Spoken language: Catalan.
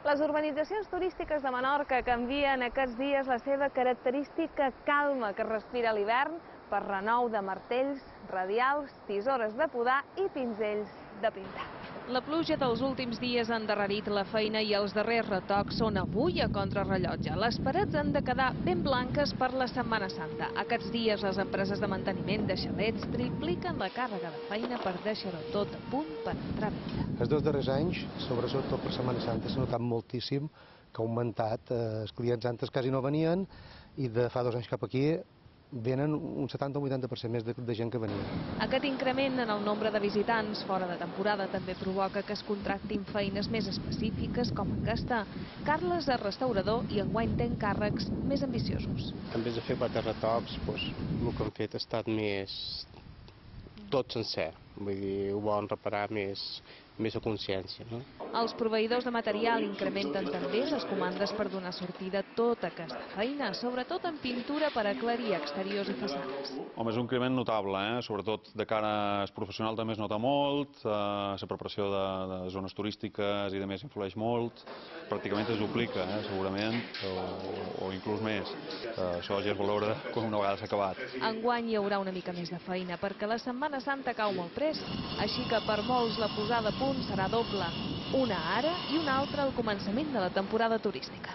Les urbanitzacions turístiques de Menorca canvien aquests dies la seva característica calma que respira l'hivern per renou de martells, radials, tisores de podar i pinzells de pintar. La pluja dels últims dies ha endarrerit la feina i els darrers retocs són avui a contrarrellotge. Les parets han de quedar ben blanques per la Setmana Santa. Aquests dies les empreses de manteniment de xalets tripliquen la càrrega de feina per deixar-ho tot a punt per entrar a. Els dos darrers anys, sobretot per Setmana Santa, s'ha notat moltíssim que ha augmentat. Eh, els clients antes quasi no venien i de fa dos anys cap aquí venen un 70 o 80% més de, de gent que venia. Aquest increment en el nombre de visitants fora de temporada també provoca que es contractin feines més específiques com aquesta. Carles és restaurador i enguany té càrrecs més ambiciosos. En vez de fer quatre retocs, doncs, el que hem fet ha estat més tot sencer, vull dir, ho volen reparar més, més a consciència. No? Els proveïdors de material incrementen també les comandes per donar sortida a tota aquesta feina, sobretot en pintura per aclarir exteriors i façanes. Home, és un increment notable, eh? sobretot de cara al professional també es nota molt, eh, la preparació de, de zones turístiques i de més influeix molt, pràcticament es duplica, eh? segurament, o, o inclús més. Eh, això ja es veure quan una vegada s'ha acabat. Enguany hi haurà una mica més de feina, perquè la Setmana Santa cau molt prest, així que per molts la posada a punt serà doble una ara i una altra al començament de la temporada turística.